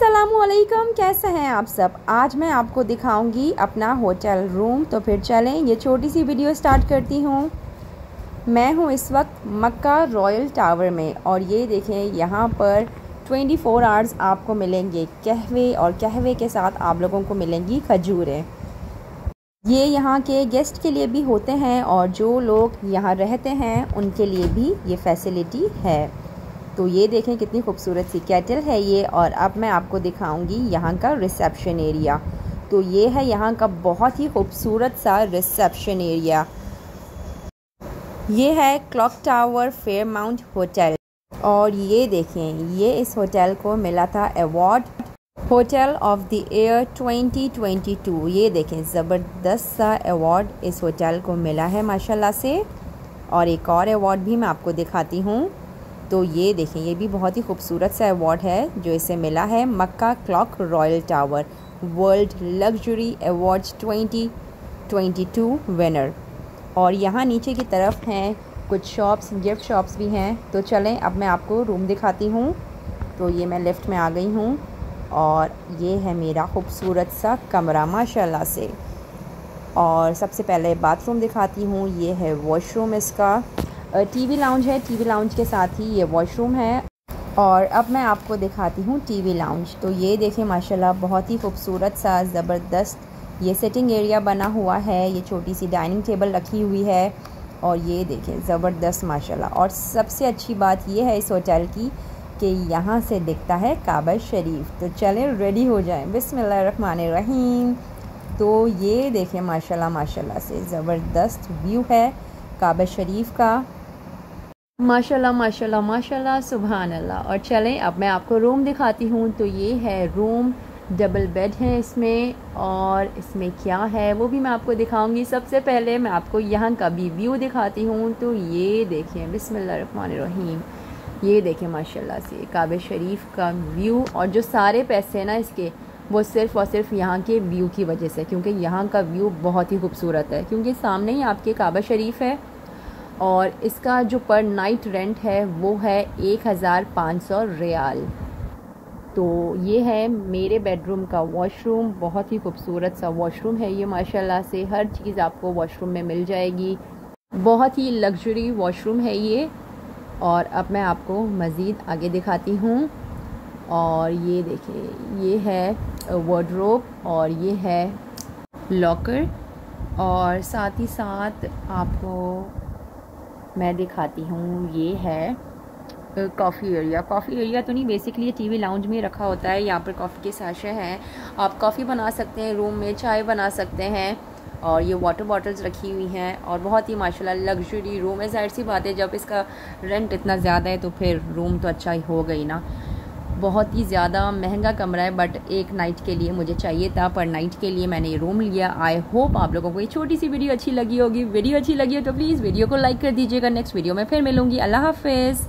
असलकम कैसे हैं आप सब? आज मैं आपको दिखाऊँगी अपना होटल रूम। तो फिर चलें, ये छोटी सी वीडियो स्टार्ट करती हूँ। मैं हूँ इस वक्त मक्का रॉयल टावर में और ये देखें, यहाँ पर 24 फोर आवर्स आपको मिलेंगे। कहवे और कहवे के साथ आप लोगों को मिलेंगी खजूरें। ये यहाँ के गेस्ट के लिए भी होते हैं और जो लोग यहाँ रहते हैं, उनके लिए भी ये फैसिलिटी है। तो ये देखें कितनी खूबसूरत सी कैटल है ये और अब मैं आपको दिखाऊँगी यहाँ का रिसेप्शन एरिया। तो ये है यहाँ का बहुत ही खूबसूरत सा रिसेप्शन एरिया। ये है clock tower Fairmont hotel और ये देखें, ये इस होटल को मिला था award. Hotel of the year 2022 ये देखें, ज़बरदस्त सा अवार्ड इस होटल को मिला है, माशाल्लाह से। और एक और अवार्ड भी मैं आपको दिखाती हूँ। तो ये देखें, ये भी बहुत ही खूबसूरत सा अवार्ड है जो इसे मिला है Makkah clock royal tower world luxury awards 2022 winner और यहाँ नीचे की तरफ़ हैं, कुछ शॉप्स गिफ्ट शॉप्स भी हैं। तो चलें, अब मैं आपको रूम दिखाती हूँ। तो ये मैं लिफ्ट में आ गई हूँ। और ये है मेरा खूबसूरत सा कमरा, माशाल्लाह से। और सबसे पहले बाथरूम दिखाती हूँ। ये है वॉशरूम इसका। टीवी लाउंज है। टीवी लाउंज के साथ ही ये वॉशरूम है। और अब मैं आपको दिखाती हूँ टीवी लाउंज तो ये देखें माशाल्लाह, बहुत ही खूबसूरत सा, ज़बरदस्त ये सिटिंग एरिया बना हुआ है। ये छोटी सी डाइनिंग टेबल रखी हुई है। और ये देखें ज़बरदस्त, माशाल्लाह। और सबसे अच्छी बात ये है इस होटल की कि यहाँ से दिखता है काबा शरीफ। तो चलें रेडी हो जाएँ। बिसमीम तो ये देखें माशाल्लाह माशाल्लाह से ज़बरदस्त व्यू है काबा शरीफ का। माशाल्लाह माशाल्लाह माशाल्लाह सुबहान अल्लाह और चलें, अब मैं आपको रूम दिखाती हूँ। तो ये है रूम, डबल बेड है इसमें। और इसमें क्या है, वो भी मैं आपको दिखाऊँगी। सबसे पहले मैं आपको यहाँ का भी व्यू दिखाती हूँ। तो ये देखें बिसमीम ये देखें माशाल्लाह से काबे शरीफ का व्यू और जो सारे पैसे हैं ना इसके, वो सिर्फ़ और सिर्फ़ यहाँ के व्यू की वजह से, क्योंकि यहाँ का व्यू बहुत ही खूबसूरत है। क्योंकि सामने ही आपके काबा शरीफ है। और इसका जो पर नाइट रेंट है वो है एक हज़ार पाँच सौ रियाल। तो ये है मेरे बेडरूम का वॉशरूम, बहुत ही खूबसूरत सा वॉशरूम है ये, माशाल्लाह से हर चीज़ आपको वॉशरूम में मिल जाएगी। बहुत ही लग्जरी वॉशरूम है ये और अब मैं आपको मज़ीद आगे दिखाती हूँ। और ये देखिए, ये है वार्ड्रोब और ये है लॉकर और साथ ही साथ आपको मैं दिखाती हूँ, ये है कॉफ़ी एरिया कॉफ़ी एरिया तो नहीं बेसिकली टीवी लाउंज में रखा होता है, यहाँ पर कॉफ़ी के साशे हैं। आप कॉफ़ी बना सकते हैं रूम में चाय बना सकते हैं, और ये वाटर बॉटल्स रखी हुई हैं, और बहुत ही माशाल्लाह लग्जरी रूम है। ज़ाहिर सी बात है, जब इसका रेंट इतना ज़्यादा है तो फिर रूम तो अच्छा ही हो गई ना। बहुत ही ज़्यादा महँगा कमरा है बट एक नाइट के लिए मुझे चाहिए था, पर नाइट के लिए मैंने ये रूम लिया। आई होप आप लोगों को ये छोटी सी वीडियो अच्छी लगी होगी। वीडियो अच्छी लगी हो तो प्लीज़ वीडियो को लाइक कर दीजिएगा। नेक्स्ट वीडियो में फिर मिलूँगी। अल्लाह हाफिज़।